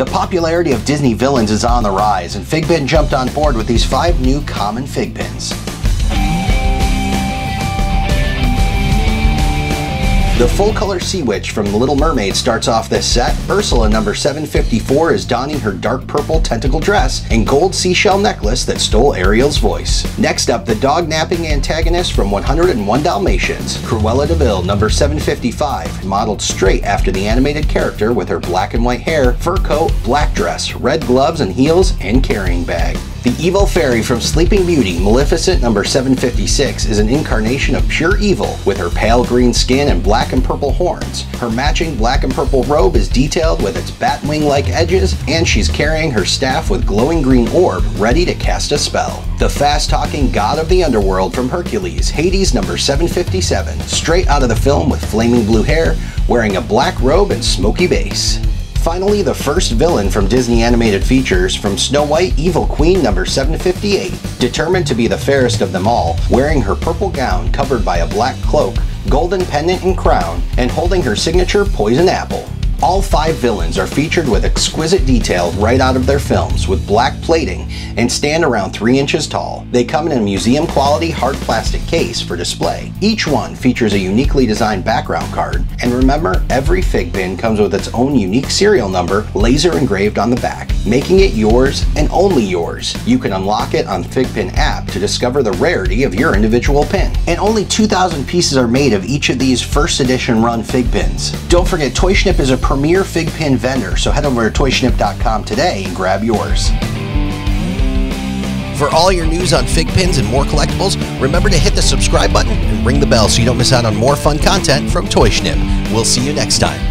The popularity of Disney villains is on the rise, and FiGPiN jumped on board with these five new common Fig The full-color Sea Witch from The Little Mermaid starts off this set. Ursula number 754 is donning her dark purple tentacle dress and gold seashell necklace that stole Ariel's voice. Next up, the dog-napping antagonist from 101 Dalmatians, Cruella de Vil number 755, modeled straight after the animated character with her black and white hair, fur coat, black dress, red gloves and heels, and carrying bag. The evil fairy from Sleeping Beauty, Maleficent number 756, is an incarnation of pure evil with her pale green skin and black and purple horns. Her matching black and purple robe is detailed with its bat wing-like edges, and she's carrying her staff with glowing green orb ready to cast a spell. The fast-talking god of the underworld from Hercules, Hades number 757, straight out of the film with flaming blue hair, wearing a black robe and smoky base. Finally, the first villain from Disney Animated Features from Snow White Evil Queen number 758, determined to be the fairest of them all, wearing her purple gown covered by a black cloak, golden pendant and crown, and holding her signature poison apple. All five villains are featured with exquisite detail right out of their films with black plating and stand around 3 inches tall. They come in a museum quality hard plastic case for display. Each one features a uniquely designed background card and remember every FiGPiN comes with its own unique serial number laser engraved on the back, making it yours and only yours. You can unlock it on FiGPiN app to discover the rarity of your individual pin. And only 2,000 pieces are made of each of these first edition run FiGPiNs. Don't forget ToyShnip is a premier FiGPiN vendor, so head over to toyshnip.com today and grab yours. For all your news on FiGPiNs and more collectibles, remember to hit the subscribe button and ring the bell so you don't miss out on more fun content from ToyShnip. We'll see you next time.